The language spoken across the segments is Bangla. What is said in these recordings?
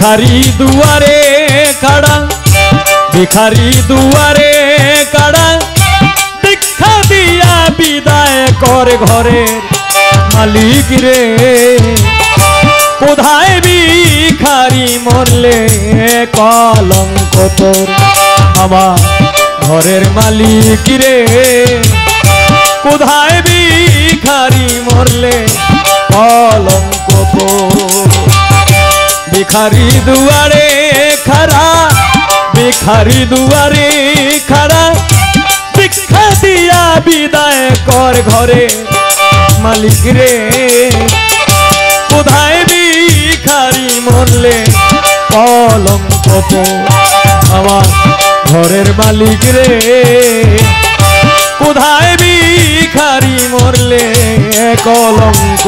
ভিখারি দুয়ারে কাড়া, ভিখারি দুয়ারে কাড়া। দীক্ষা দিয়া বিদায় কর ঘরের মালিক রে। কোথায় ভিখারি মরলে কলঙ্ক তোর? আমার ঘরের মালিক রে। কোথায় ভিখারি মরলে কলঙ্ক তোর? ভিখারি দুয়ারে খারা, ভিখারি দুয়ারে খারা। ভিক্ষা দিয়া বিদায় কর ঘরে, মালিক রে। কোথায় ভিখারি মরলে? কলঙ্ক। আমার ঘরের মালিক রে। কোথায় ভিখারি মরলে? কলঙ্ক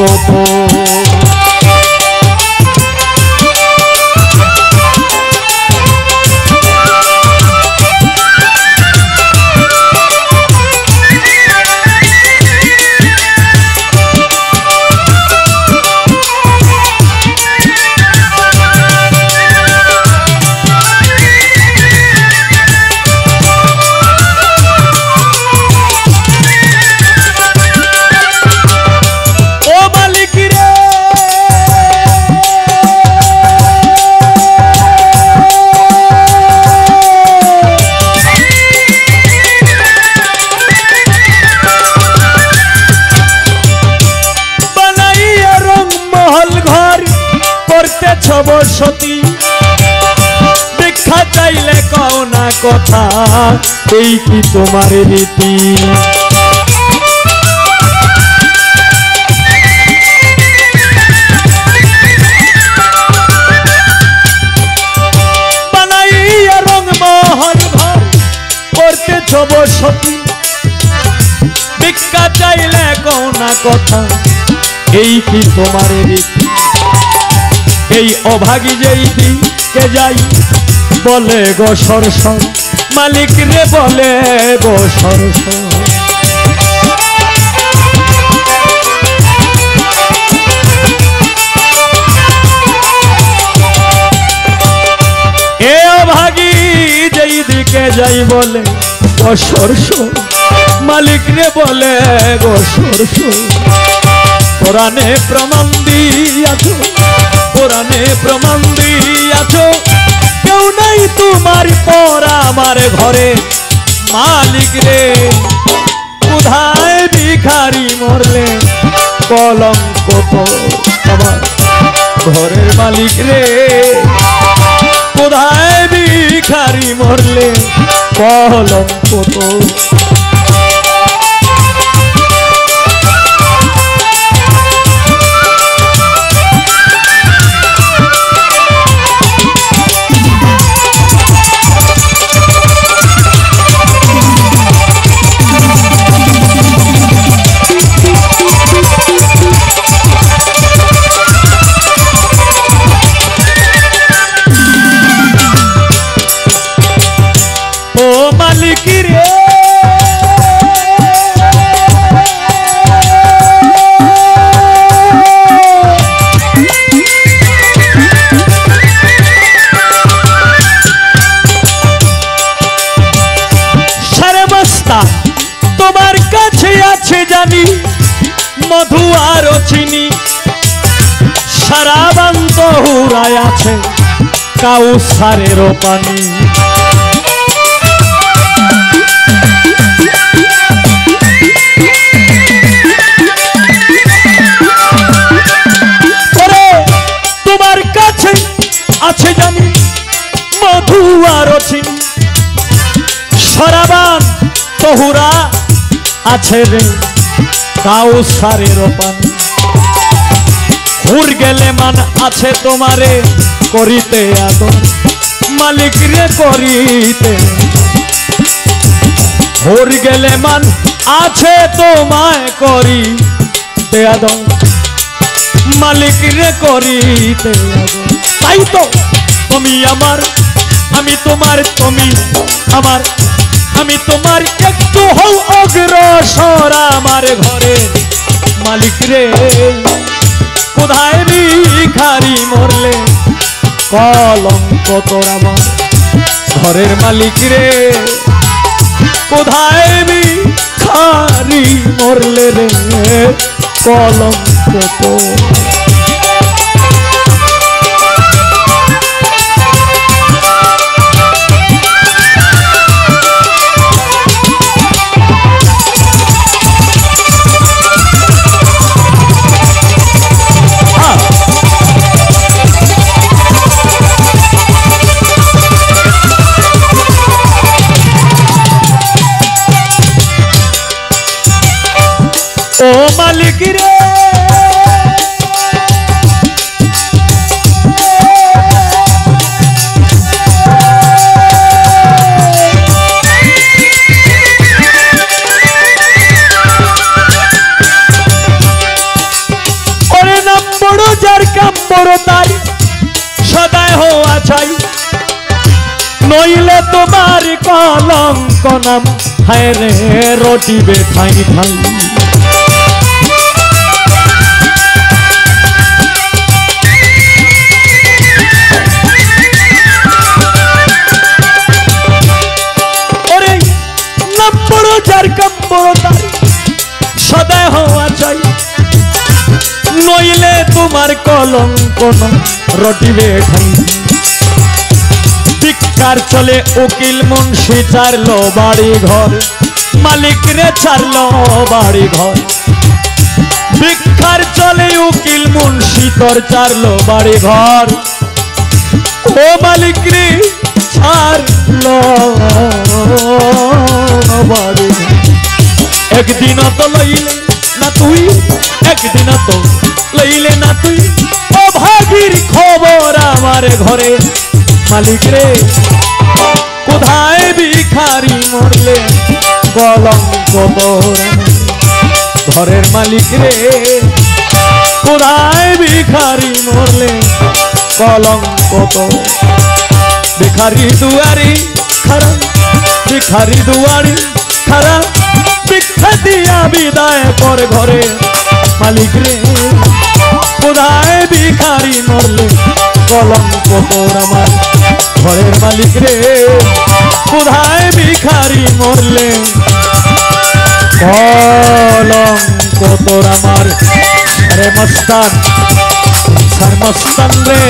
করতেছ বসতি দীক্ষা চাইলে কও না কথা, এই কি তোমার রীতি? ভিক্ষা চাইলে কথা, এই কি তোমার রীতি? এই অভাগী যেই দিকে যাই বলে গো সরসর মালিক রে বলে গো সরসর এ অভাগী যেই দিকে যাই বলে গো সরসর মালিক রে বলে গো সরসর কোরআনে প্রমাণ দিয়াছ কোরআনে প্রমাণ দিয়াছ। কেউ নাই তোমার পর আমার ঘরে। মালিক রে, কোথায় ভিখারি মরলে? কলঙ্ক আমার ঘরের মালিক রে, কোথায় ভিখারি মরলে? কলঙ্ক তো মালিক রে সারে বস্তা তোমার কাছে আছে জানি, মধু আর চিনি। সারা বান্ত হুরায় আছে কাউ সারেরও পানি। আছে রে কাউ সারের পান। হুর গেলে মান আছে তোমারে, করিতে আদর। মালিক রে, করিতে। হুর গেলে মান আছে তোমায় করি আদর। মালিক রে, করিতে। তাই তো, তুমি আমার, আমি তোমার, তুমি আমার। আমি তোমার একটু হও অগ্রসর আমার ঘরে। মালিক রে, কোথায় ভিখারি মরলে? কলঙ্ক তোর আমার ঘরের মালিক রে। কোথায় খারি মরলে রে? কলঙ্ক তোর তোমার কলঙ্ক নাম। হায় রে, রটিবে ঠাই ঠাই। যার কাম সদায় হওয়া চাই। নইলে তোমার কলঙ্ক রটিবে ঠাই। ভিক্ষার চলে, উকিল মুন্সি চারলো বাড়ি ঘর। মালিক রে চারলো বাড়ি ঘর। ভিক্ষার চলে, উকিল মুন্সি তোর চারলো বাড়ি ঘর। ও মালিক রে ছাড়লো বাড়ি। একদিন তো লইলে না তুই, একদিন তো লইলে না তুই। ও ভাগির খবর আমার ঘরে। মালিক। রে কোথায় ভিখারি মরলে? কলঙ্ক ঘরের মালিক রে। কোথায় ভিখারি মরলে? কলঙ্ক তোর। ভিখারি দুয়ারি খারা, ভিখারি দুয়ারি খারা। ভিক্ষা দিয়া বিদায় কর ঘরে মালিক রে। কোথায় ভিখারি মরলে? কলঙ্ক তোর আমার ঘরের মালিক রে। কোথায় ভিখারি মরলে। কলঙ্ক তোর আমার। আরে মস্তান সার মস্তান রে।